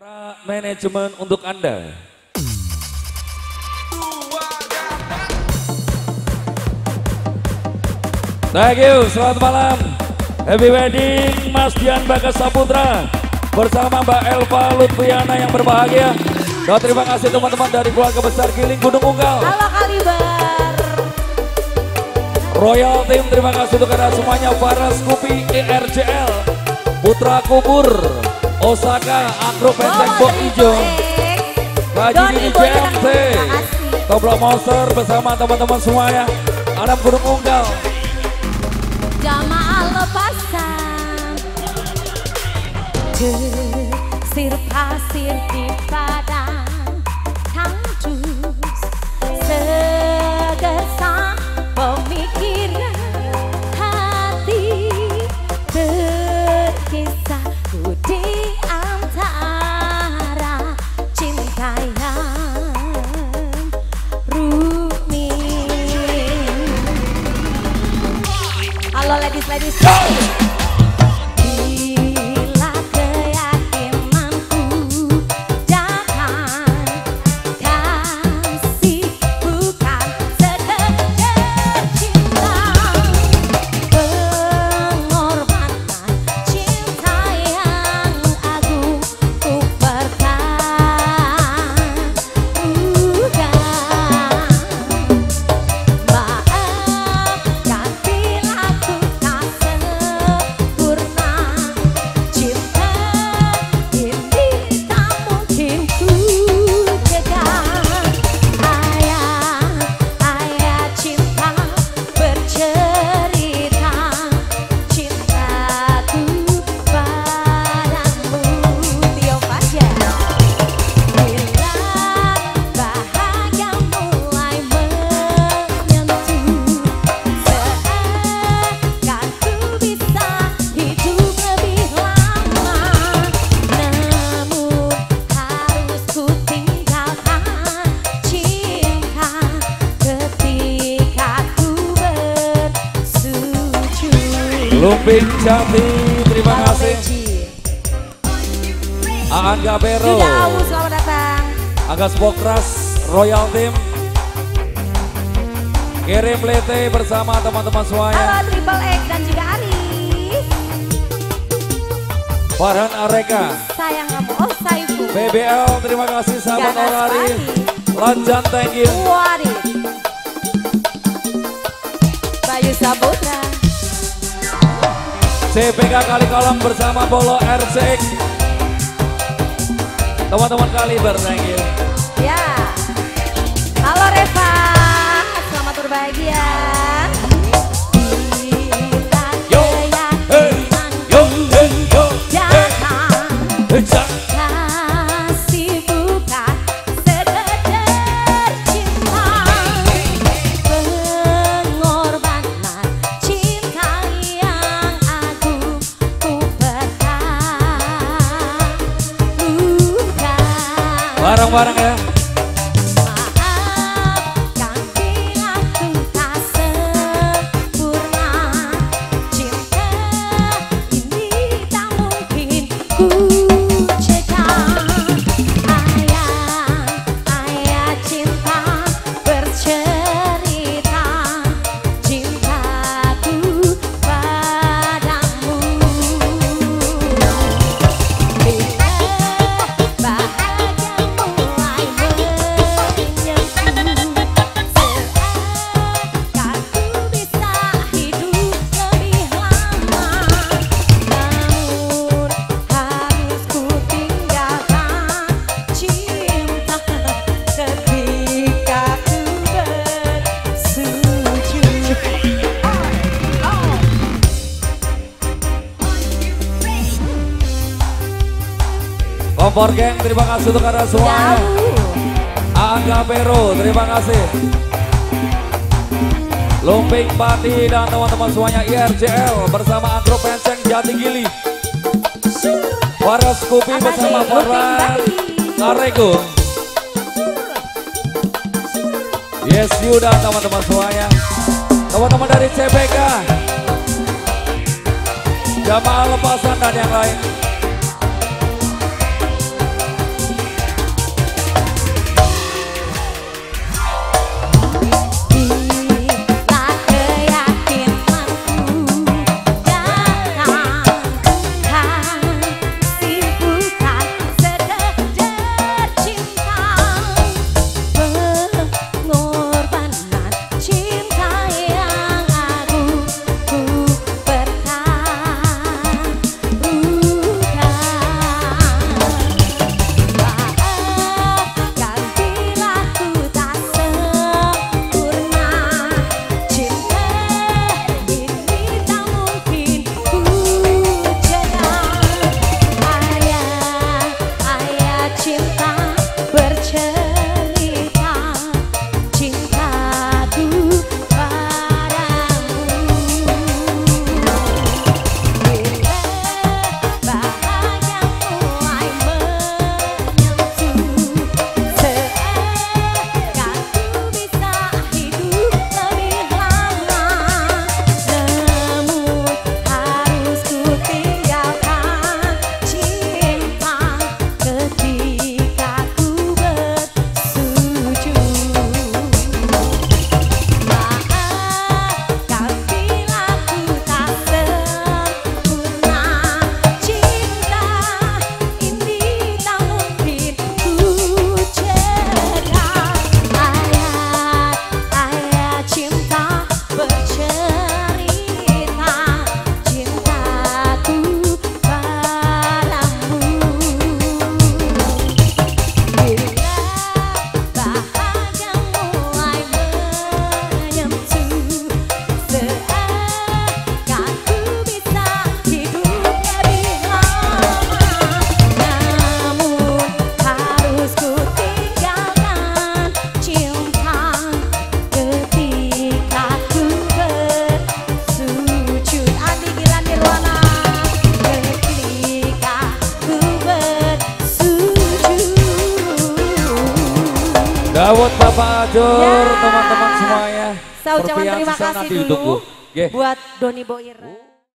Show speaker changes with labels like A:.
A: Pra manajemen untuk Anda. Thank you, selamat malam. Happy wedding Mas Dian Bagas Saputra bersama Mbak Elva Lutfiana yang berbahagia. Dan terima kasih teman-teman dari keluarga besar Giling Gunung Unggal.
B: Halo Kaliber.
A: Royal Team terima kasih untuk anda semuanya. Faras Kupi ERJL, Putra Kubur, Osaka, Agro Penteng Bok Ijo, Kaji di JMT, Toblok Monster bersama teman-teman semuanya. Adam Gunung Unggal.
B: Jamaah lepasan Desir pasir di padang let it go
A: Lumping Jati, terima kasih. Aan Gabero,
B: Awu, selamat datang
A: Agas Pokras, Royal Team. Kirim Lete bersama teman-teman semuanya.
B: Halo Triple X dan juga Aris
A: Farhan Areka,
B: Sayang kamu, oh Saifu
A: BBL, terima kasih sahabat Orari. Lanjan, thank you.
B: Wadid Bayu Saputra
A: CPK Kali Kolam bersama Polo RCX. Teman-teman Kaliber, thank.
B: Ya Halo Reva Selamat berbahagia
A: Bareng-bareng ya. Kompor Gang, terima kasih untuk anda semuanya. Angga Pero, terima kasih. Lumping Pati dan teman-teman semuanya IRJL bersama Agro Penceng Jati Gili. Waras
B: Apa
A: bersama
B: Pati.
A: Arego. Yes, you dan teman-teman semuanya. Teman-teman dari CPK. Jamaah lepasan dan yang lain. Sawut Bapak Ajur,
B: Ya.
A: teman-teman semuanya.
B: Saya ucapkan terima kasih dulu
A: ditunggu.
B: Buat Doni Boira.